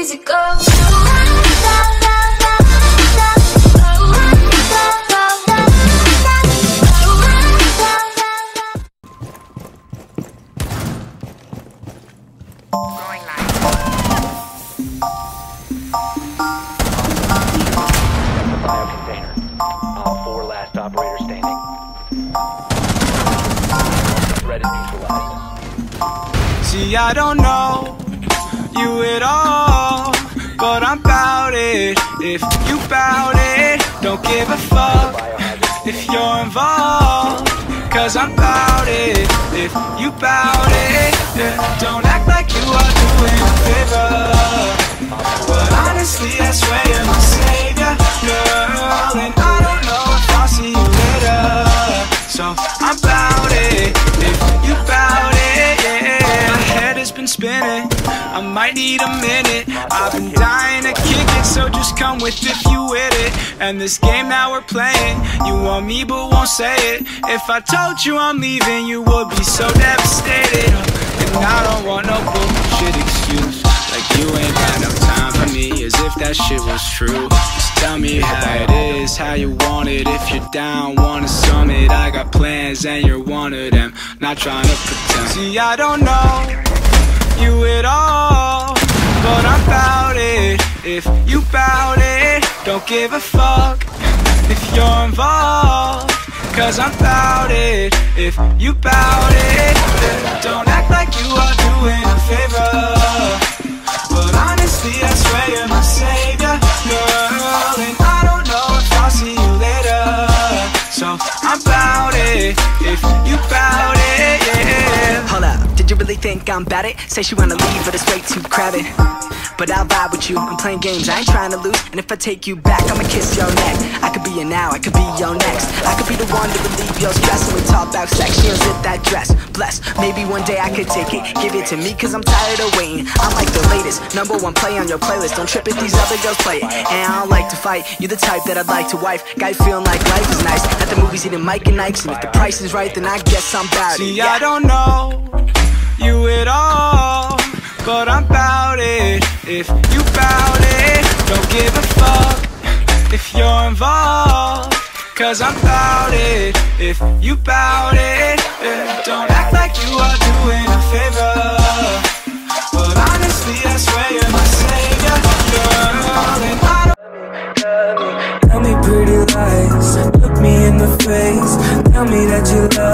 easy go. the bio container. Op 4 last operator standing. Threat is neutralized. See, I don't know you at all, but I'm bout it. If you bout it, don't give a fuck if you're involved. Cause I'm bout it. If you bout it, yeah, don't act like you are I need a minute. I've been dying to kick it, so just come with if you with it. And this game that we're playing, you want me but won't say it. If I told you I'm leaving, you would be so devastated. And I don't want no bullshit excuse. Like you ain't got no time for me, as if that shit was true. Just tell me how it is, how you want it. If you're down, wanna summit. I got plans and you're one of them. Not trying to pretend. See, I don't know If you bout it, don't give a fuck if you're involved. Cause I'm bout it. If you bout it, then don't think I'm bad it? Say she wanna leave, but it's way too crowded. But I'll vibe with you, I'm playing games, I ain't trying to lose. And if I take you back, I'ma kiss your neck. I could be your now, I could be your next. I could be the one to relieve your stress when we talk about sex. She unzip that dress, bless. Maybe one day I could take it, give it to me, cause I'm tired of waiting. I'm like the latest, number one play on your playlist. Don't trip if these other girls play it. And I don't like to fight, you the type that I'd like to wife. Guy feeling like life is nice. At the movies eating Mike and Ike's, and if the price is right, then I guess I'm it. See, I don't know you at all. But I'm about it. If you bout it Don't give a fuck if you're involved. Cause I'm about it. If you bout it yeah. Don't act like you are doing a favor. But honestly I swear you're my savior. You're all in I Tell me pretty lies, look me in the face. Tell me that you love